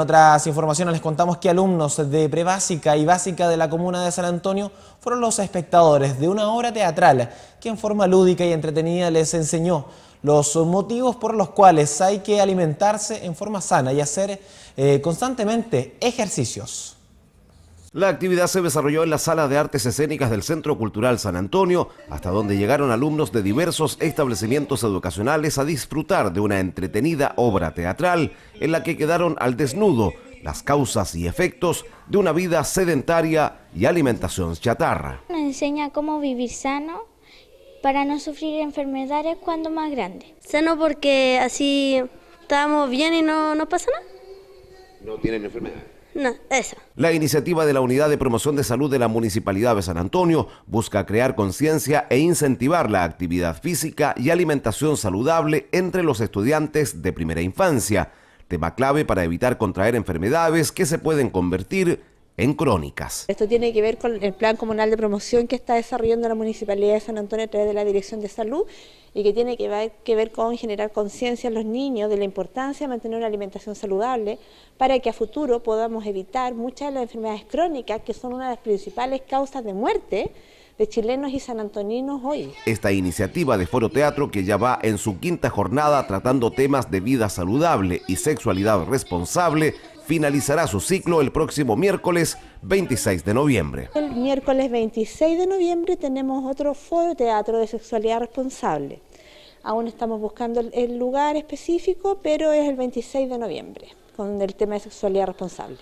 Otras informaciones les contamos que alumnos de prebásica y básica de la comuna de San Antonio fueron los espectadores de una obra teatral que en forma lúdica y entretenida les enseñó los motivos por los cuales hay que alimentarse en forma sana y hacer eh, constantemente ejercicios. La actividad se desarrolló en la sala de artes escénicas del Centro Cultural San Antonio, hasta donde llegaron alumnos de diversos establecimientos educacionales a disfrutar de una entretenida obra teatral en la que quedaron al desnudo las causas y efectos de una vida sedentaria y alimentación chatarra. Nos enseña cómo vivir sano para no sufrir enfermedades cuando más grande. Sano porque así estamos bien y no, no pasa nada. ¿No tienen enfermedades? No, eso. La iniciativa de la Unidad de Promoción de Salud de la Municipalidad de San Antonio busca crear conciencia e incentivar la actividad física y alimentación saludable entre los estudiantes de primera infancia, tema clave para evitar contraer enfermedades que se pueden convertir en crónicas. Esto tiene que ver con el plan comunal de promoción que está desarrollando la Municipalidad de San Antonio a través de la Dirección de Salud y que tiene que ver, que ver con generar conciencia en los niños de la importancia de mantener una alimentación saludable para que a futuro podamos evitar muchas de las enfermedades crónicas que son una de las principales causas de muerte de chilenos y sanantoninos hoy. Esta iniciativa de Foro Teatro que ya va en su quinta jornada tratando temas de vida saludable y sexualidad responsable finalizará su ciclo el próximo miércoles 26 de noviembre. El miércoles 26 de noviembre tenemos otro foro teatro de sexualidad responsable. Aún estamos buscando el lugar específico, pero es el 26 de noviembre con el tema de sexualidad responsable.